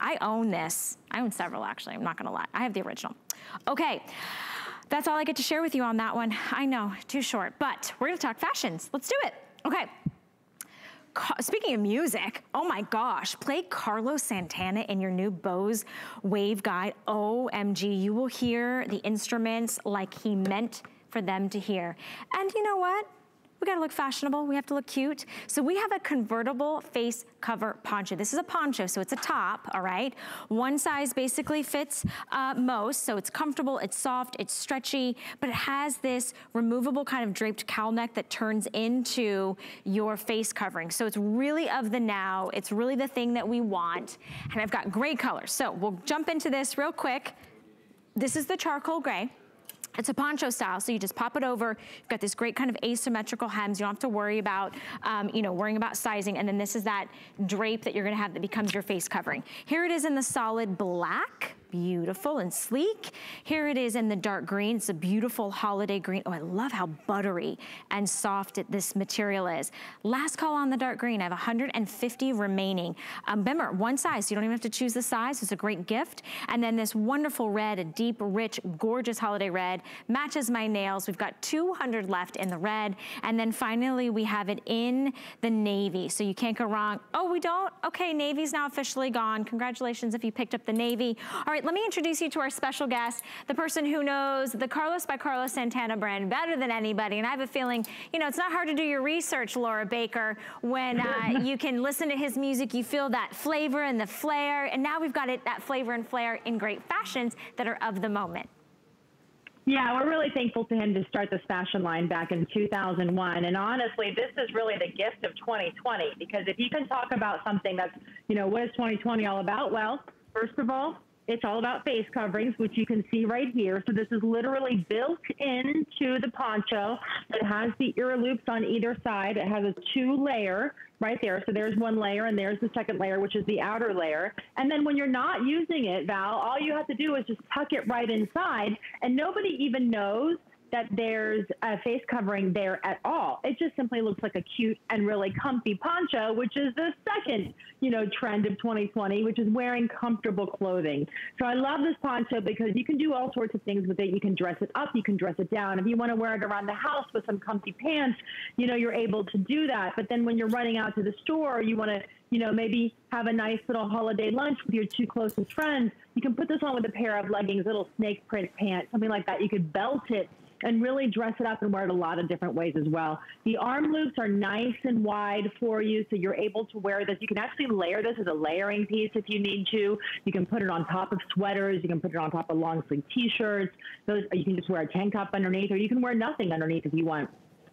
I own this. I own several actually, I'm not gonna lie. I have the original. Okay, that's all I get to share with you on that one. I know, too short, but we're gonna talk fashions. Let's do it. Okay. Speaking of music, oh my gosh, play Carlos Santana in your new Bose Wave Guide. OMG, you will hear the instruments like he meant for them to hear. And you know what? We gotta look fashionable, we have to look cute. So we have a convertible face cover poncho. This is a poncho, so it's a top, all right? One size basically fits uh, most, so it's comfortable, it's soft, it's stretchy, but it has this removable kind of draped cowl neck that turns into your face covering. So it's really of the now, it's really the thing that we want. And I've got gray colors. So we'll jump into this real quick. This is the charcoal gray. It's a poncho style, so you just pop it over. You've got this great kind of asymmetrical hems. You don't have to worry about, um, you know, worrying about sizing. And then this is that drape that you're gonna have that becomes your face covering. Here it is in the solid black beautiful and sleek. Here it is in the dark green. It's a beautiful holiday green. Oh, I love how buttery and soft it, this material is. Last call on the dark green. I have 150 remaining. Um, remember, one size. You don't even have to choose the size. It's a great gift. And then this wonderful red, a deep, rich, gorgeous holiday red. Matches my nails. We've got 200 left in the red. And then finally, we have it in the navy. So you can't go wrong. Oh, we don't? Okay, navy's now officially gone. Congratulations if you picked up the navy. All right, let me introduce you to our special guest, the person who knows the Carlos by Carlos Santana brand better than anybody. And I have a feeling, you know, it's not hard to do your research, Laura Baker, when uh, you can listen to his music, you feel that flavor and the flair. And now we've got it, that flavor and flair in great fashions that are of the moment. Yeah, we're really thankful to him to start this fashion line back in 2001. And honestly, this is really the gift of 2020 because if you can talk about something that's, you know, what is 2020 all about? Well, first of all, it's all about face coverings, which you can see right here. So this is literally built into the poncho. It has the ear loops on either side. It has a two layer right there. So there's one layer and there's the second layer, which is the outer layer. And then when you're not using it, Val, all you have to do is just tuck it right inside and nobody even knows that there's a face covering there at all. It just simply looks like a cute and really comfy poncho, which is the second, you know, trend of 2020, which is wearing comfortable clothing. So I love this poncho because you can do all sorts of things with it. You can dress it up, you can dress it down. If you want to wear it around the house with some comfy pants, you know, you're able to do that. But then when you're running out to the store, you want to you know, maybe have a nice little holiday lunch with your two closest friends. You can put this on with a pair of leggings, little snake print pants, something like that. You could belt it and really dress it up and wear it a lot of different ways as well. The arm loops are nice and wide for you, so you're able to wear this. You can actually layer this as a layering piece if you need to. You can put it on top of sweaters. You can put it on top of long sleeve t-shirts. Those you can just wear a tank top underneath, or you can wear nothing underneath if you want.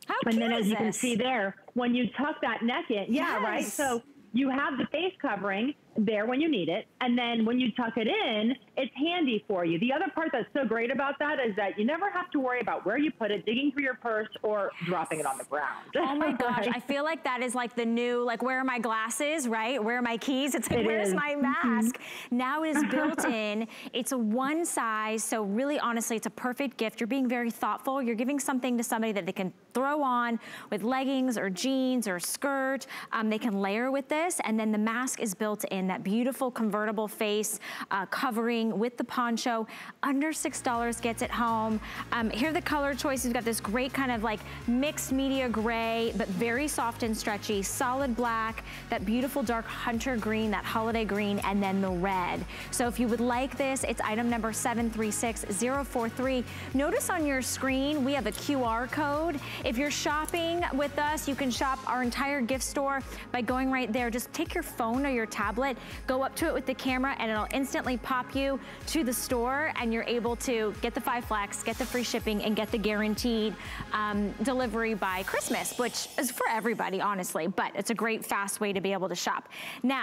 How and then as you can see there, when you tuck that neck in, yeah, yes. right? So you have the face covering there when you need it. And then when you tuck it in, it's handy for you. The other part that's so great about that is that you never have to worry about where you put it, digging through your purse or dropping it on the ground. Oh my gosh, I feel like that is like the new, like where are my glasses, right? Where are my keys? It's like, it where's is. my mm-hmm. mask? Mm -hmm. Now it is built in. It's a one size, so really honestly, it's a perfect gift. You're being very thoughtful. You're giving something to somebody that they can throw on with leggings or jeans or skirt. Um, they can layer with this and then the mask is built in that beautiful convertible face uh, covering with the poncho. Under $6 gets it home. Um, here are the color choices. We've got this great kind of like mixed media gray, but very soft and stretchy, solid black, that beautiful dark hunter green, that holiday green, and then the red. So if you would like this, it's item number 736043. Notice on your screen, we have a QR code. If you're shopping with us, you can shop our entire gift store by going right there. Just take your phone or your tablet go up to it with the camera and it'll instantly pop you to the store and you're able to get the five flex, get the free shipping and get the guaranteed um, delivery by Christmas, which is for everybody, honestly, but it's a great fast way to be able to shop. Now,